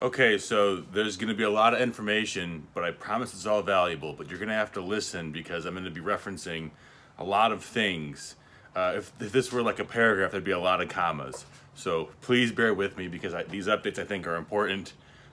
Okay, so there's going to be a lot of information, but I promise it's all valuable. But you're going to have to listen because I'm going to be referencing a lot of things. Uh, if, if this were like a paragraph, there'd be a lot of commas. So please bear with me because I, these updates I think are important.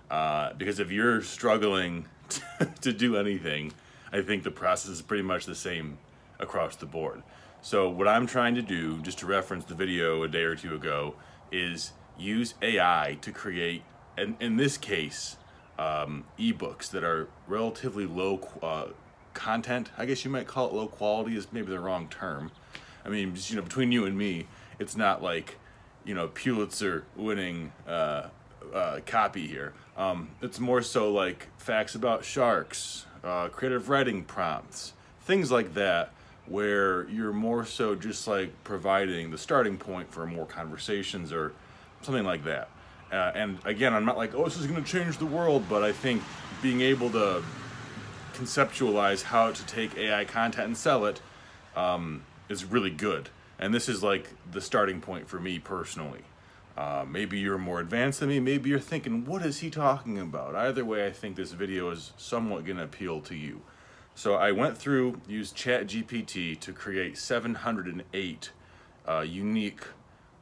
Uh, because if you're struggling to do anything, I think the process is pretty much the same across the board. So what I'm trying to do, just to reference the video a day or two ago, is use AI to create in, in this case, um, ebooks that are relatively low uh, content. I guess you might call it low quality is maybe the wrong term. I mean, just, you know, between you and me, it's not like, you know, Pulitzer winning uh, uh, copy here. Um, it's more so like facts about sharks, uh, creative writing prompts, things like that, where you're more so just like providing the starting point for more conversations or something like that. Uh, and again, I'm not like, oh, this is going to change the world, but I think being able to conceptualize how to take AI content and sell it um, is really good. And this is like the starting point for me personally. Uh, maybe you're more advanced than me. Maybe you're thinking, what is he talking about? Either way, I think this video is somewhat going to appeal to you. So I went through, used ChatGPT to create 708 uh, unique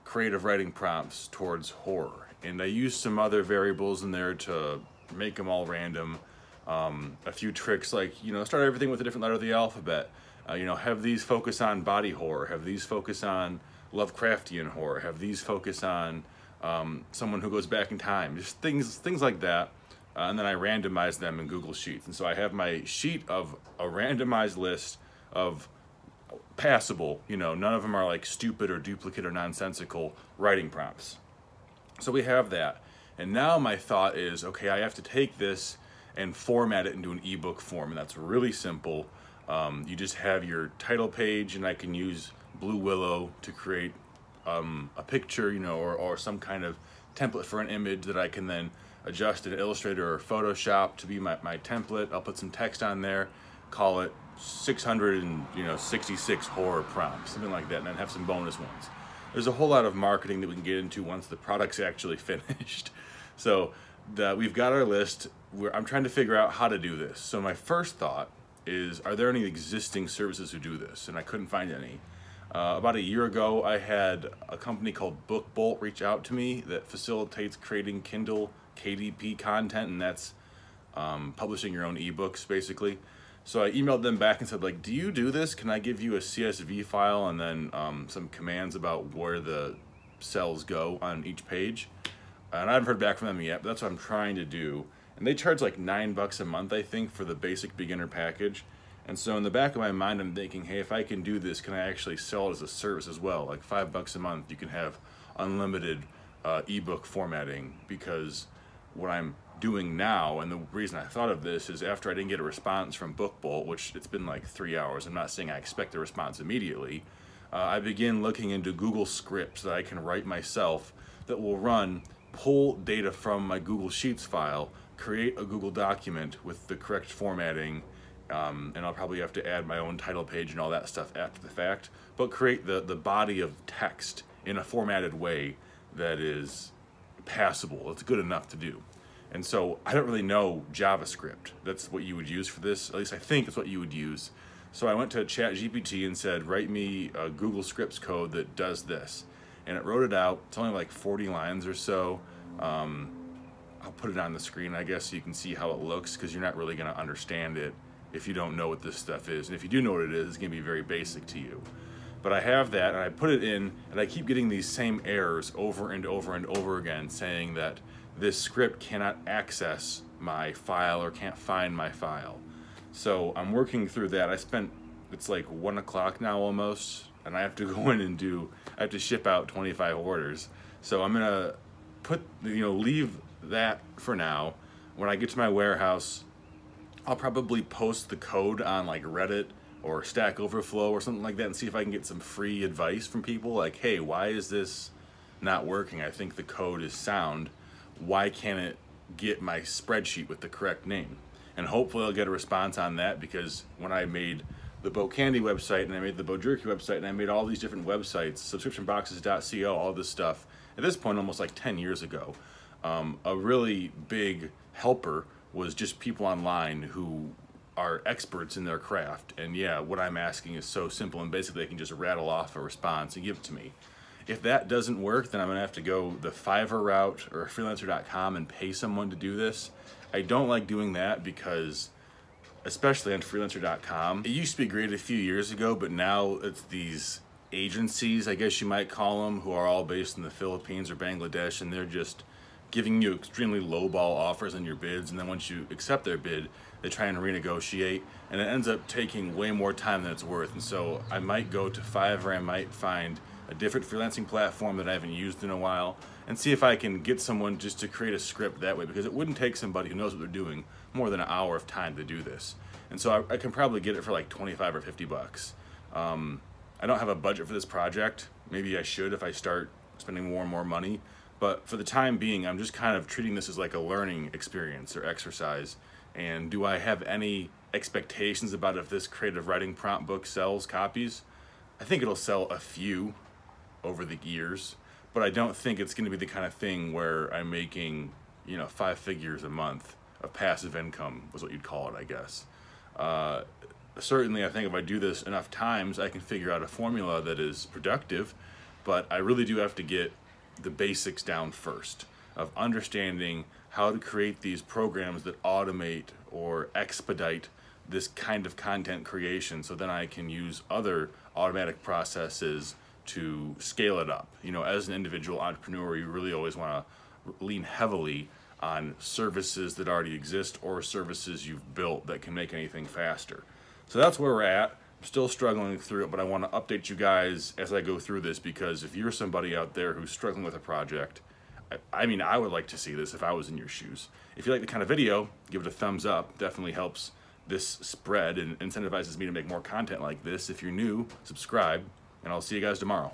creative writing prompts towards horror and I used some other variables in there to make them all random. Um, a few tricks like, you know, start everything with a different letter of the alphabet. Uh, you know, have these focus on body horror, have these focus on Lovecraftian horror, have these focus on um, someone who goes back in time, just things, things like that. Uh, and then I randomize them in Google Sheets. And so I have my sheet of a randomized list of passable, you know, none of them are like stupid or duplicate or nonsensical writing prompts. So we have that. And now my thought is, okay, I have to take this and format it into an ebook form. And that's really simple. Um, you just have your title page and I can use Blue Willow to create um, a picture, you know, or, or some kind of template for an image that I can then adjust in Illustrator or Photoshop to be my, my template. I'll put some text on there, call it 666 horror prompts, something like that, and then have some bonus ones there's a whole lot of marketing that we can get into once the product's actually finished. So the, we've got our list. Where I'm trying to figure out how to do this. So my first thought is, are there any existing services who do this? And I couldn't find any. Uh, about a year ago, I had a company called BookBolt reach out to me that facilitates creating Kindle KDP content, and that's um, publishing your own ebooks, basically. So I emailed them back and said, like, do you do this? Can I give you a CSV file and then um, some commands about where the cells go on each page? And I haven't heard back from them yet, but that's what I'm trying to do. And they charge like nine bucks a month, I think, for the basic beginner package. And so in the back of my mind, I'm thinking, hey, if I can do this, can I actually sell it as a service as well? Like five bucks a month, you can have unlimited uh, ebook formatting because what I'm doing now, and the reason I thought of this is after I didn't get a response from BookBolt, which it's been like three hours. I'm not saying I expect a response immediately. Uh, I begin looking into Google scripts that I can write myself that will run, pull data from my Google Sheets file, create a Google document with the correct formatting, um, and I'll probably have to add my own title page and all that stuff after the fact, but create the, the body of text in a formatted way that is passable. It's good enough to do. And so I don't really know JavaScript. That's what you would use for this. At least I think it's what you would use. So I went to ChatGPT and said, write me a Google Scripts code that does this. And it wrote it out. It's only like 40 lines or so. Um, I'll put it on the screen, I guess, so you can see how it looks because you're not really going to understand it if you don't know what this stuff is. And if you do know what it is, it's going to be very basic to you. But I have that, and I put it in, and I keep getting these same errors over and over and over again saying that this script cannot access my file or can't find my file. So I'm working through that. I spent, it's like one o'clock now almost, and I have to go in and do, I have to ship out 25 orders. So I'm gonna put, you know, leave that for now. When I get to my warehouse, I'll probably post the code on like Reddit or Stack Overflow or something like that and see if I can get some free advice from people like, hey, why is this not working? I think the code is sound why can't it get my spreadsheet with the correct name? And hopefully I'll get a response on that because when I made the Bo Candy website and I made the Bo Jerky website and I made all these different websites, subscriptionboxes.co, all this stuff, at this point almost like 10 years ago, Um, a really big helper was just people online who are experts in their craft. And yeah, what I'm asking is so simple, and basically they can just rattle off a response and give it to me. If that doesn't work, then I'm gonna have to go the Fiverr route or freelancer.com and pay someone to do this. I don't like doing that because, especially on freelancer.com, it used to be great a few years ago, but now it's these agencies, I guess you might call them, who are all based in the Philippines or Bangladesh, and they're just giving you extremely lowball offers on your bids, and then once you accept their bid, they try and renegotiate, and it ends up taking way more time than it's worth. And so I might go to Fiverr, I might find a different freelancing platform that I haven't used in a while, and see if I can get someone just to create a script that way, because it wouldn't take somebody who knows what they're doing more than an hour of time to do this. And so I, I can probably get it for like 25 or 50 bucks. Um, I don't have a budget for this project. Maybe I should if I start spending more and more money. But for the time being, I'm just kind of treating this as like a learning experience or exercise. And do I have any expectations about if this creative writing prompt book sells copies? I think it'll sell a few over the years, but I don't think it's going to be the kind of thing where I'm making, you know, five figures a month of passive income, was what you'd call it, I guess. Uh, certainly, I think if I do this enough times, I can figure out a formula that is productive, but I really do have to get the basics down first of understanding how to create these programs that automate or expedite this kind of content creation so then I can use other automatic processes to scale it up. You know, as an individual entrepreneur, you really always want to lean heavily on services that already exist or services you've built that can make anything faster. So that's where we're at I'm still struggling through it, but I want to update you guys as I go through this because if you're somebody out there who's struggling with a project, I, I mean, I would like to see this if I was in your shoes. If you like the kind of video, give it a thumbs up. Definitely helps this spread and incentivizes me to make more content like this. If you're new, subscribe, and I'll see you guys tomorrow.